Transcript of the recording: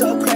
so.